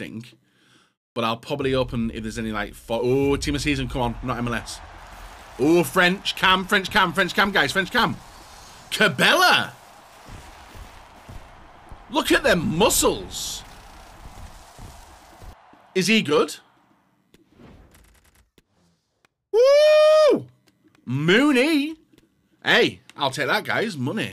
interesting. But I'll probably open if there's any like for oh team of season. Come on, not MLS. Oh French cam, French cam, French cam, guys, French cam. Cabela. Look at them muscles. Is he good? Woo! Mooney. Hey, I'll take that, guys. Money.